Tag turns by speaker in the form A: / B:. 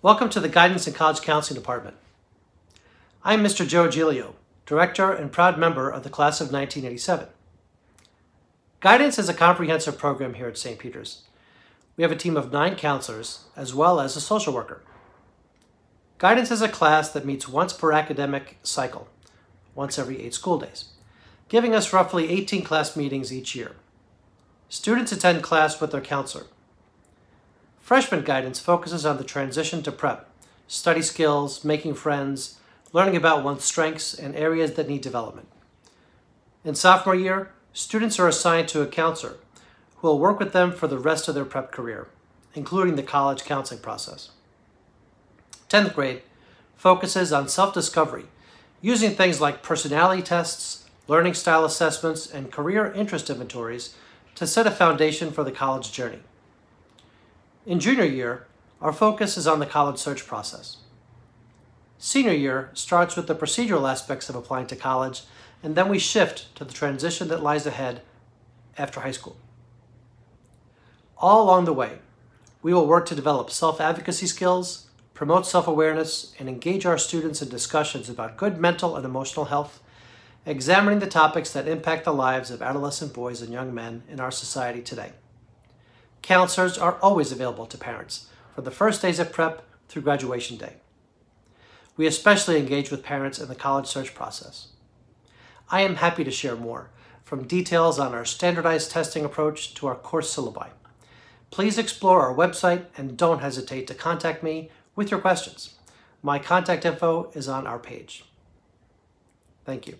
A: Welcome to the Guidance and College Counseling Department. I'm Mr. Joe Giglio, Director and proud member of the Class of 1987. Guidance is a comprehensive program here at St. Peter's. We have a team of nine counselors, as well as a social worker. Guidance is a class that meets once per academic cycle, once every eight school days, giving us roughly 18 class meetings each year. Students attend class with their counselor. Freshman guidance focuses on the transition to prep, study skills, making friends, learning about one's strengths and areas that need development. In sophomore year, students are assigned to a counselor who will work with them for the rest of their prep career, including the college counseling process. 10th grade focuses on self-discovery, using things like personality tests, learning style assessments, and career interest inventories to set a foundation for the college journey. In junior year, our focus is on the college search process. Senior year starts with the procedural aspects of applying to college, and then we shift to the transition that lies ahead after high school. All along the way, we will work to develop self-advocacy skills, promote self-awareness, and engage our students in discussions about good mental and emotional health, examining the topics that impact the lives of adolescent boys and young men in our society today. Counselors are always available to parents from the first days of prep through graduation day. We especially engage with parents in the college search process. I am happy to share more, from details on our standardized testing approach to our course syllabi. Please explore our website and don't hesitate to contact me with your questions. My contact info is on our page. Thank you.